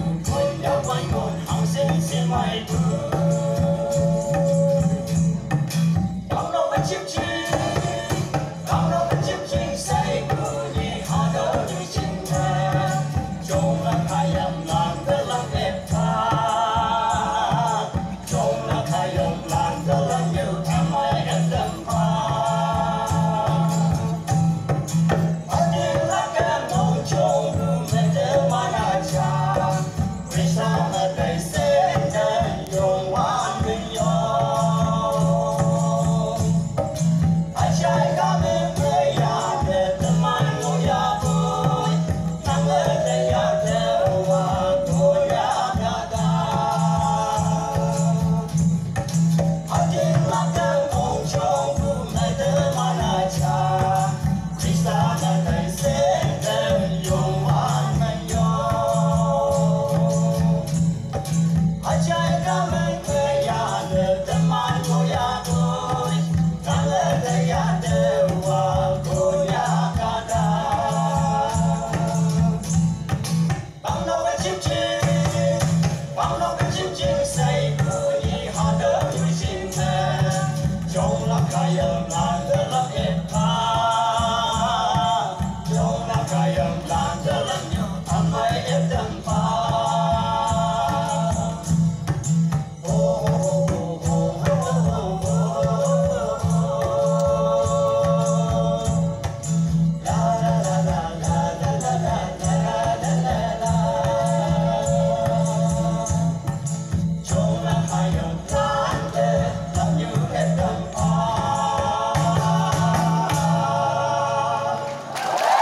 我要快乐好像一些外壳 all that they say. अचार राम के